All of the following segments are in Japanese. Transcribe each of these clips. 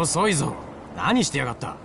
遅いぞ。何してやがった？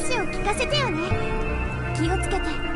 話を聞かせてよね。気をつけて。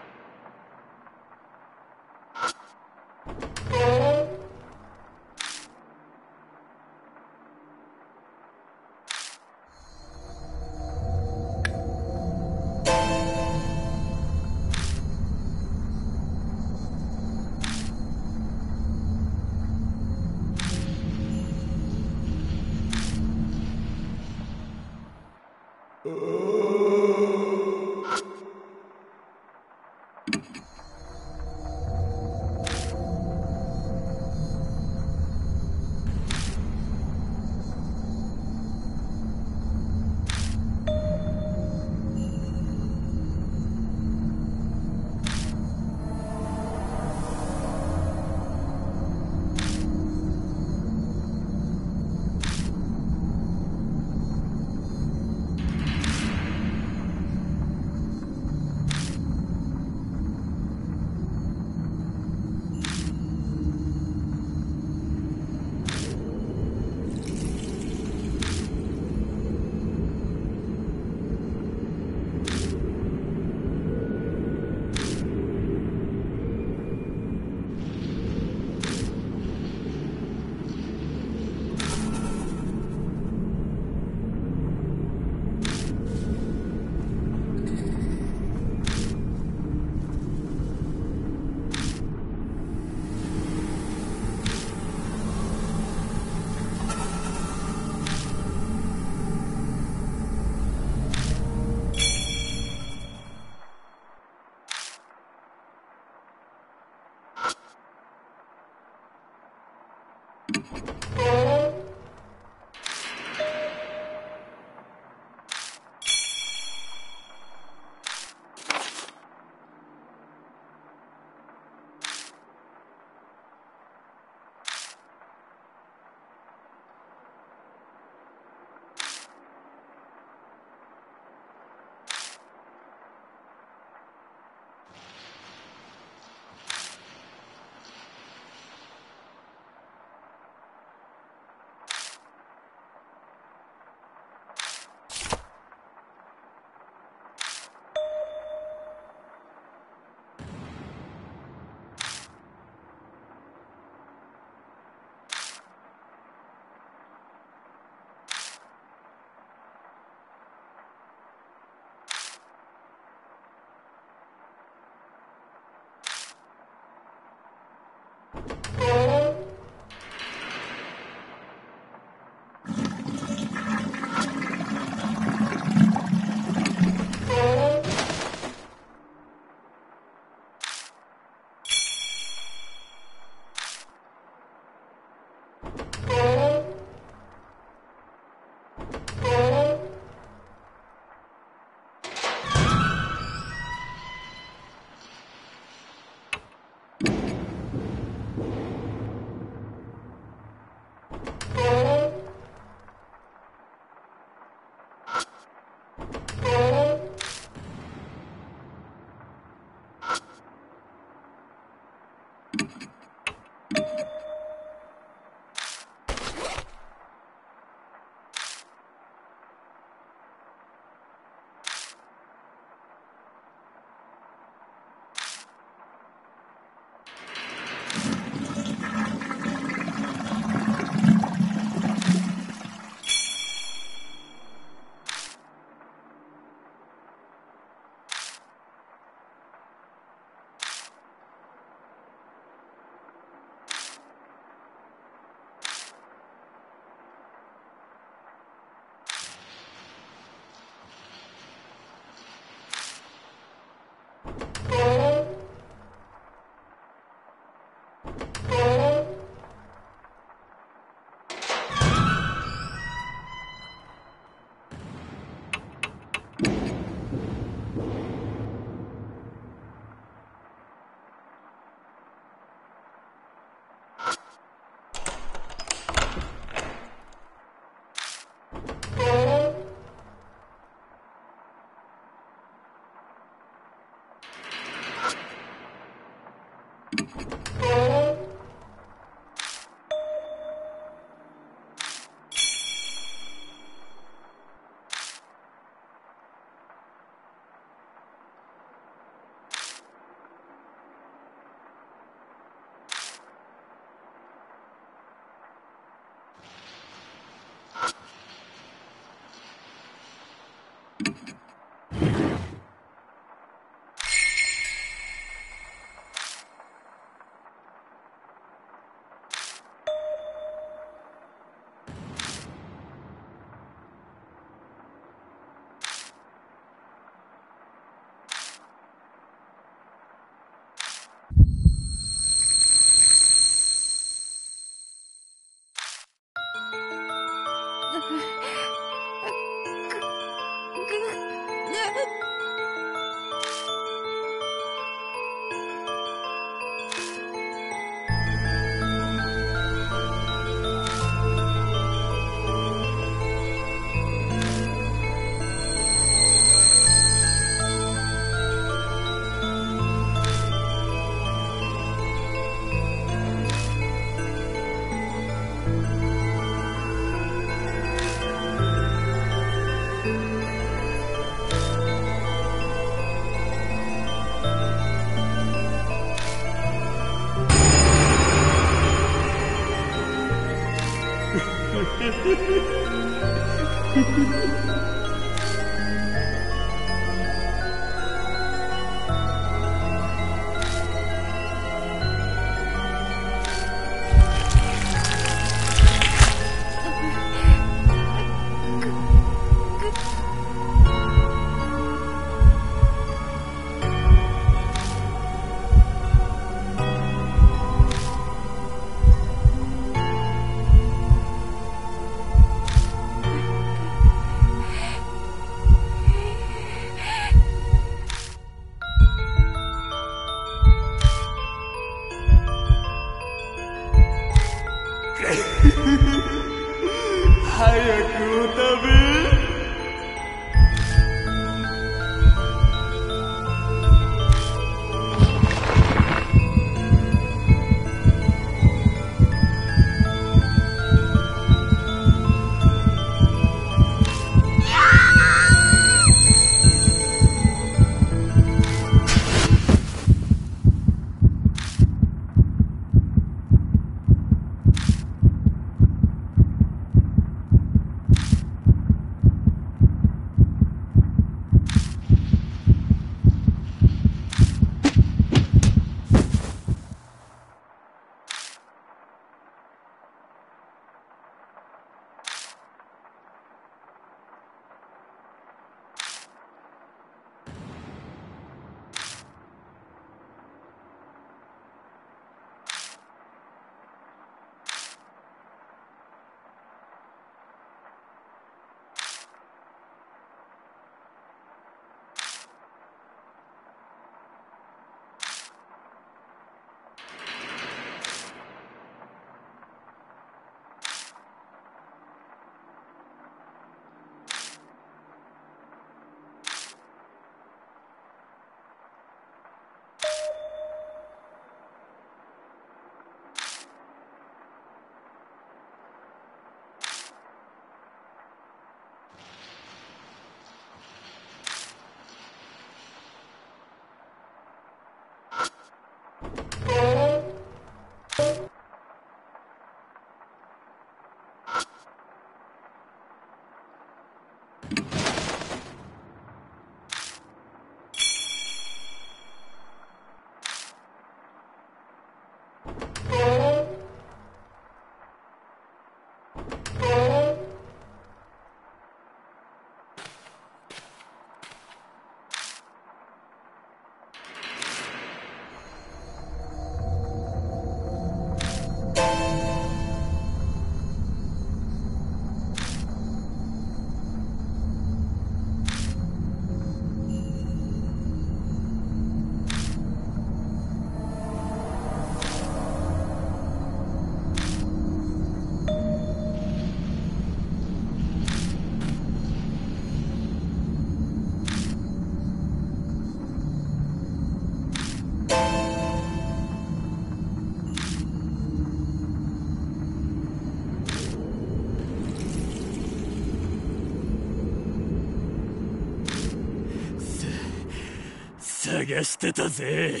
ってたぜ。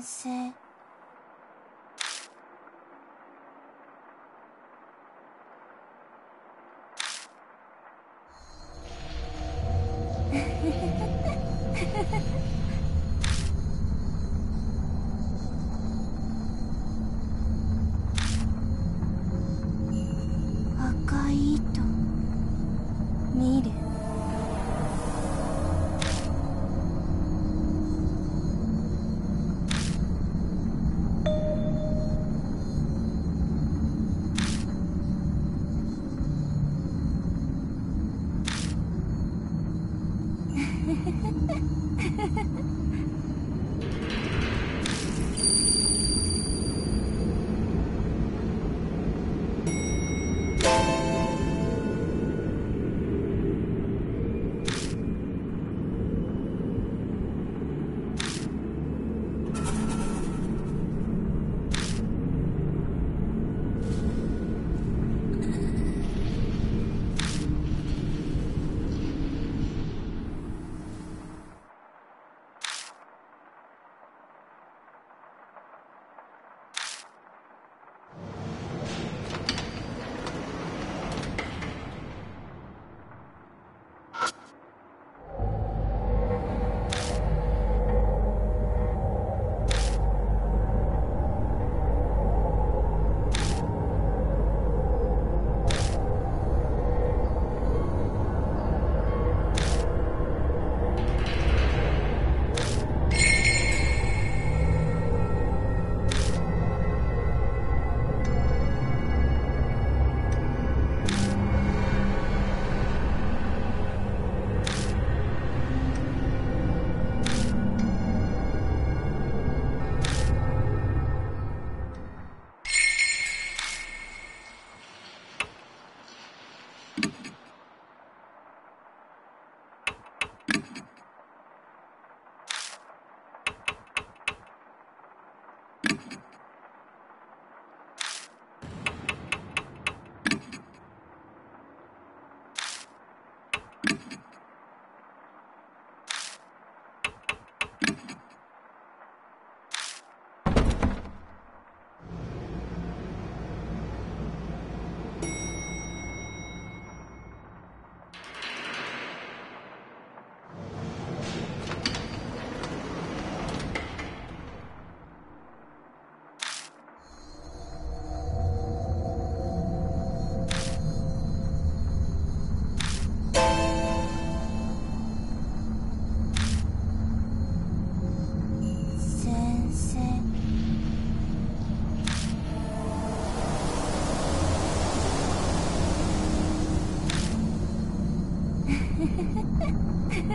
先生。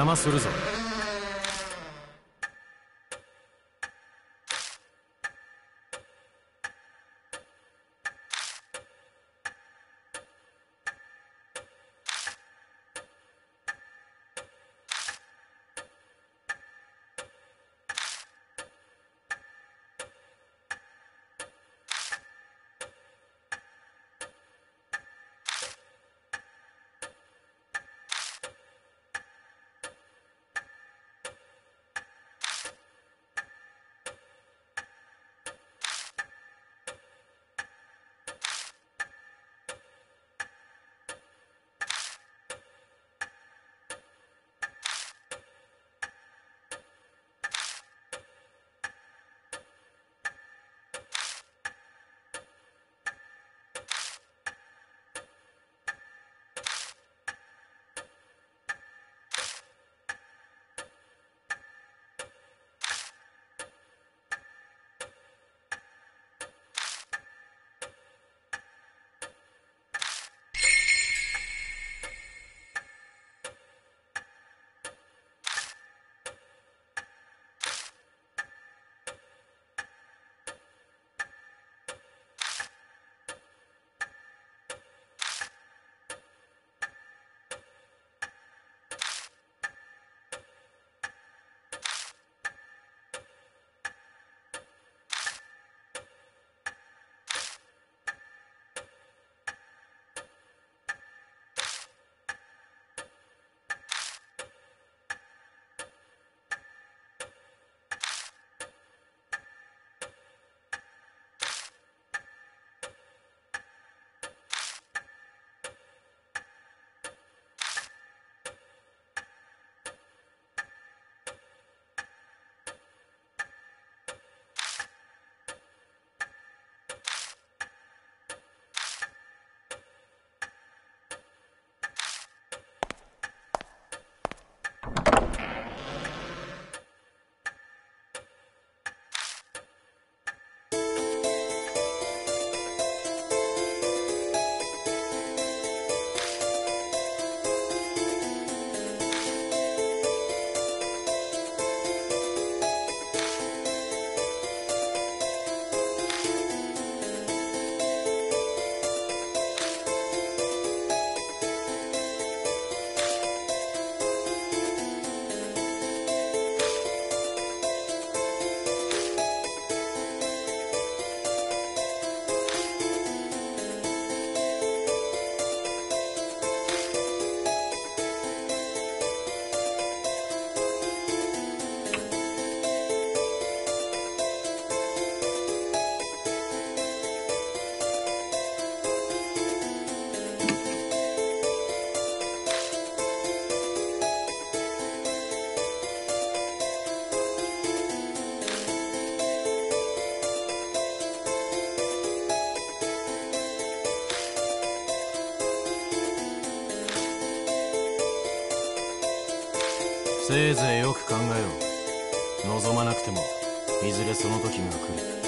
邪魔するぞ。せいぜいよく考えろ。望まなくてもいずれその時が来る。